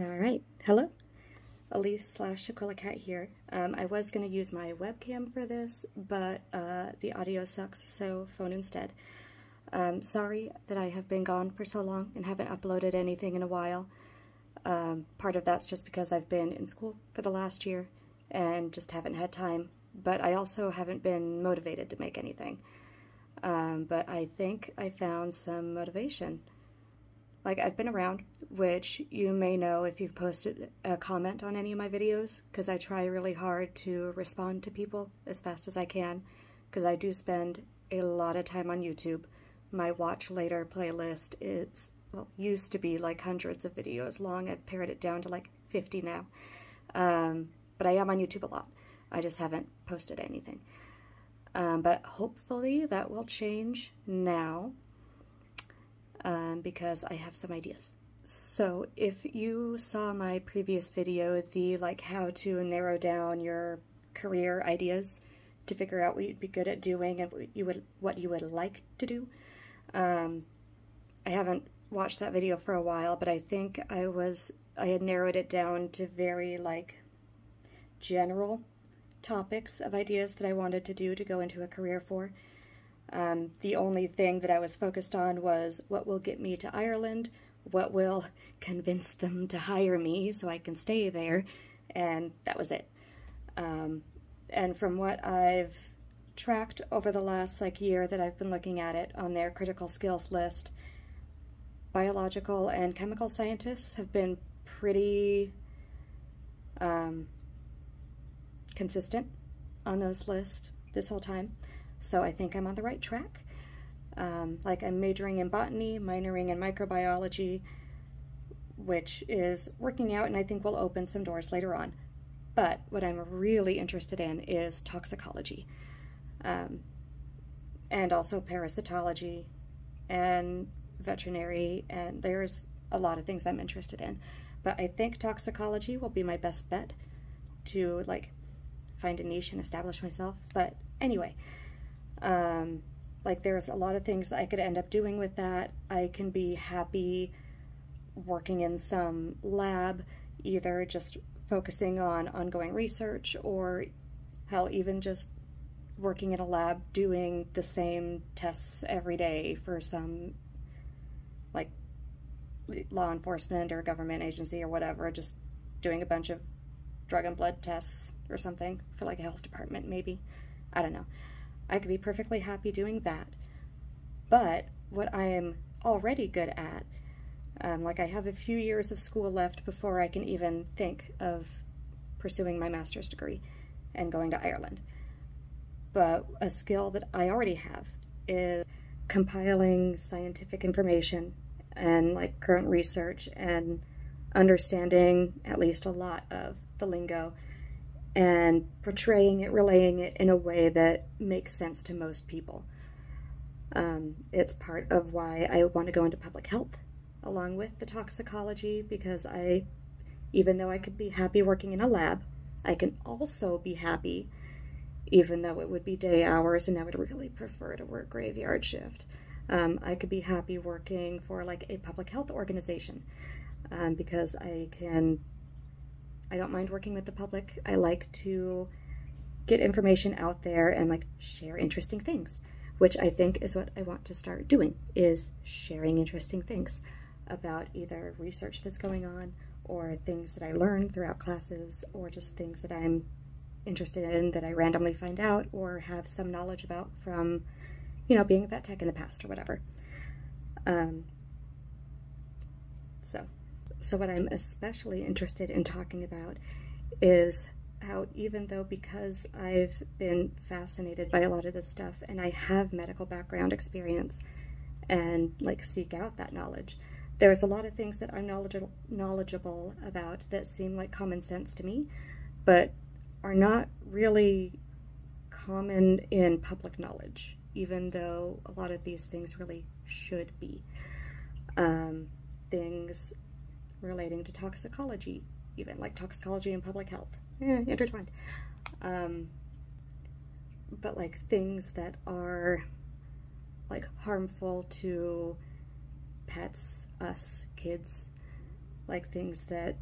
All right, hello, Elise slash Aquila Cat here. Um, I was going to use my webcam for this, but uh, the audio sucks, so phone instead. Um, sorry that I have been gone for so long and haven't uploaded anything in a while. Um, part of that's just because I've been in school for the last year and just haven't had time, but I also haven't been motivated to make anything. Um, but I think I found some motivation. Like, I've been around, which you may know if you've posted a comment on any of my videos, because I try really hard to respond to people as fast as I can, because I do spend a lot of time on YouTube. My watch later playlist is, well, used to be like hundreds of videos long. I've pared it down to like 50 now. Um, but I am on YouTube a lot. I just haven't posted anything. Um, but hopefully that will change now um, because I have some ideas. So if you saw my previous video, the like how to narrow down your career ideas to figure out what you'd be good at doing and what you would what you would like to do. Um, I haven't watched that video for a while, but I think I was I had narrowed it down to very like general topics of ideas that I wanted to do to go into a career for. Um, the only thing that I was focused on was what will get me to Ireland, what will convince them to hire me so I can stay there, and that was it. Um, and from what I've tracked over the last like year that I've been looking at it on their critical skills list, biological and chemical scientists have been pretty um, consistent on those lists this whole time. So I think I'm on the right track. Um, like I'm majoring in botany, minoring in microbiology, which is working out and I think will open some doors later on. But what I'm really interested in is toxicology um, and also parasitology and veterinary and there's a lot of things I'm interested in. But I think toxicology will be my best bet to like find a niche and establish myself. But anyway, um, like there's a lot of things I could end up doing with that. I can be happy working in some lab, either just focusing on ongoing research or hell, even just working in a lab doing the same tests every day for some like law enforcement or government agency or whatever, just doing a bunch of drug and blood tests or something for like a health department maybe. I don't know. I could be perfectly happy doing that. But what I am already good at, um, like I have a few years of school left before I can even think of pursuing my master's degree and going to Ireland. But a skill that I already have is compiling scientific information and like current research and understanding at least a lot of the lingo and portraying it, relaying it in a way that makes sense to most people. Um, it's part of why I want to go into public health along with the toxicology because I, even though I could be happy working in a lab, I can also be happy even though it would be day hours and I would really prefer to work graveyard shift. Um, I could be happy working for like a public health organization um, because I can I don't mind working with the public. I like to get information out there and like share interesting things, which I think is what I want to start doing is sharing interesting things about either research that's going on or things that I learn throughout classes or just things that I'm interested in that I randomly find out or have some knowledge about from, you know, being a vet tech in the past or whatever. Um, so so what I'm especially interested in talking about is how even though because I've been fascinated by a lot of this stuff and I have medical background experience and like seek out that knowledge, there's a lot of things that I'm knowledgeable knowledgeable about that seem like common sense to me, but are not really common in public knowledge, even though a lot of these things really should be. Um, things relating to toxicology, even like toxicology and public health, eh, intertwined. Um, but like things that are like harmful to pets, us, kids, like things that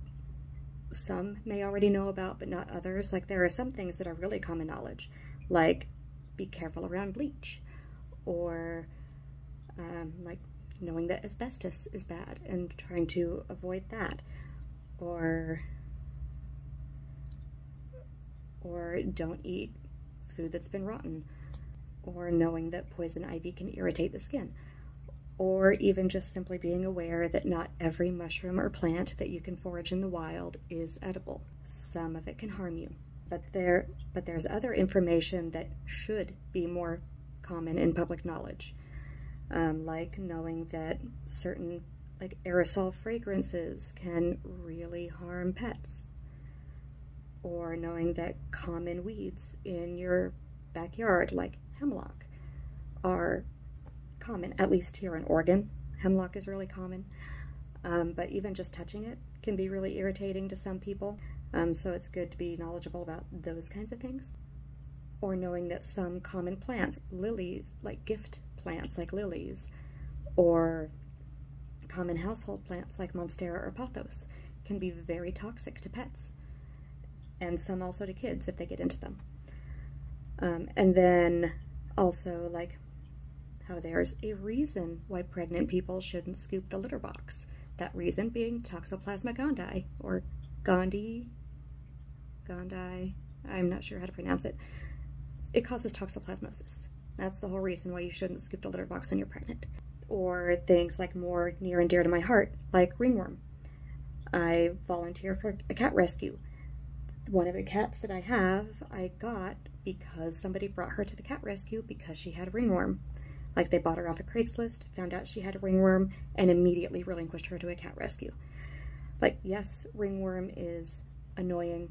some may already know about, but not others. Like there are some things that are really common knowledge, like be careful around bleach, or um, like knowing that asbestos is bad and trying to avoid that, or or don't eat food that's been rotten, or knowing that poison ivy can irritate the skin, or even just simply being aware that not every mushroom or plant that you can forage in the wild is edible. Some of it can harm you. But there but there's other information that should be more common in public knowledge. Um, like knowing that certain like aerosol fragrances can really harm pets or knowing that common weeds in your backyard like hemlock are common, at least here in Oregon. Hemlock is really common, um, but even just touching it can be really irritating to some people. Um, so it's good to be knowledgeable about those kinds of things. Or knowing that some common plants, lilies, like gift plants like lilies, or common household plants like Monstera or Pothos, can be very toxic to pets, and some also to kids if they get into them. Um, and then also like how there's a reason why pregnant people shouldn't scoop the litter box. That reason being Toxoplasma gondii, or Gandhi, Gondii, I'm not sure how to pronounce it. It causes toxoplasmosis. That's the whole reason why you shouldn't scoop the litter box when you're pregnant. Or things like more near and dear to my heart, like ringworm. I volunteer for a cat rescue. One of the cats that I have, I got because somebody brought her to the cat rescue because she had ringworm. Like they bought her off a Craigslist, found out she had a ringworm, and immediately relinquished her to a cat rescue. Like, yes, ringworm is annoying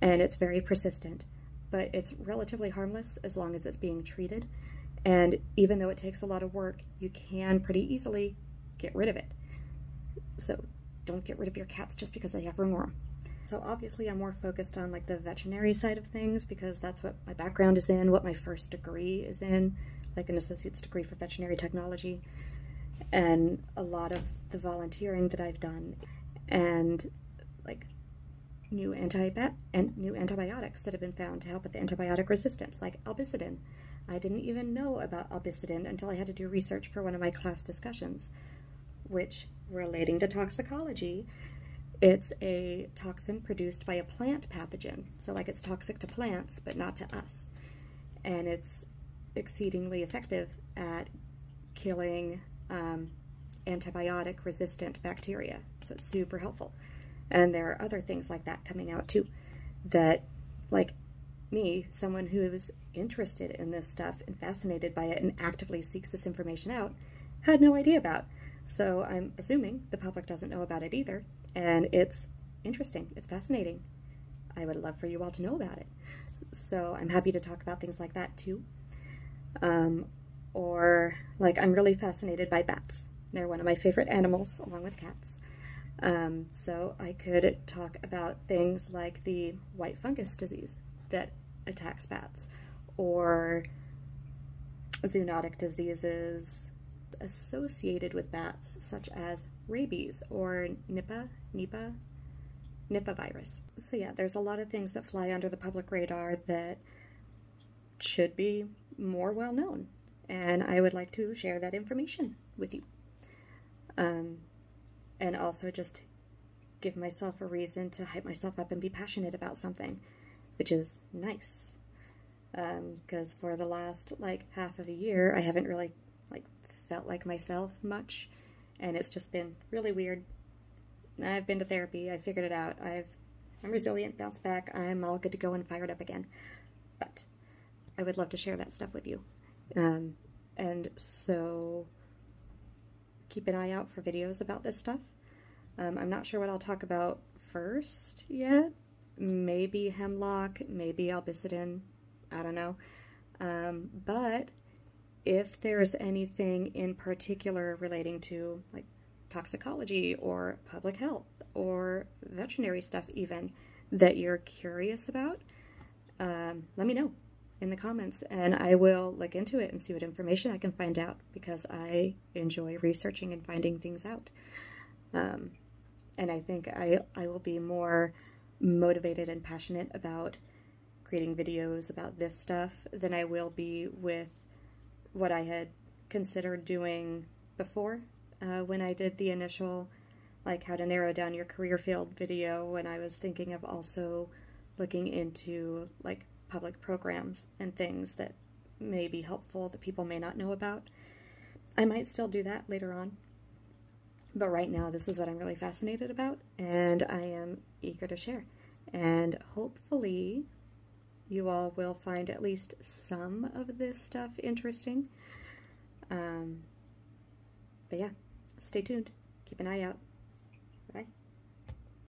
and it's very persistent, but it's relatively harmless as long as it's being treated. And even though it takes a lot of work, you can pretty easily get rid of it. So don't get rid of your cats just because they have ringworm. So obviously I'm more focused on like the veterinary side of things because that's what my background is in, what my first degree is in like an associate's degree for veterinary technology, and a lot of the volunteering that I've done, and like new anti and new antibiotics that have been found to help with antibiotic resistance, like albicidin. I didn't even know about albicidin until I had to do research for one of my class discussions, which relating to toxicology, it's a toxin produced by a plant pathogen. So like it's toxic to plants, but not to us. And it's exceedingly effective at killing um, antibiotic resistant bacteria. So it's super helpful. And there are other things like that coming out too that, like me, someone who is interested in this stuff and fascinated by it and actively seeks this information out, had no idea about. So I'm assuming the public doesn't know about it either. And it's interesting, it's fascinating. I would love for you all to know about it. So I'm happy to talk about things like that too. Um, or, like, I'm really fascinated by bats. They're one of my favorite animals, along with cats. Um, so I could talk about things like the white fungus disease that attacks bats, or zoonotic diseases associated with bats, such as rabies or Nipah, Nipah, Nipah virus. So yeah, there's a lot of things that fly under the public radar that should be more well known. And I would like to share that information with you. Um, and also just give myself a reason to hype myself up and be passionate about something, which is nice. Because um, for the last like half of a year, I haven't really like felt like myself much, and it's just been really weird. I've been to therapy. I figured it out. I've I'm resilient, bounce back. I'm all good to go and fired up again. But I would love to share that stuff with you. Um, and so keep an eye out for videos about this stuff. Um, I'm not sure what I'll talk about first yet. Maybe hemlock, maybe albicidin, I don't know. Um, but if there's anything in particular relating to like toxicology or public health or veterinary stuff even that you're curious about, um, let me know in the comments and I will look into it and see what information I can find out because I enjoy researching and finding things out. Um, and I think I, I will be more motivated and passionate about creating videos about this stuff than I will be with what I had considered doing before uh, when I did the initial like how to narrow down your career field video when I was thinking of also looking into like public programs and things that may be helpful that people may not know about. I might still do that later on. But right now, this is what I'm really fascinated about, and I am eager to share. And hopefully, you all will find at least some of this stuff interesting. Um, but yeah, stay tuned. Keep an eye out.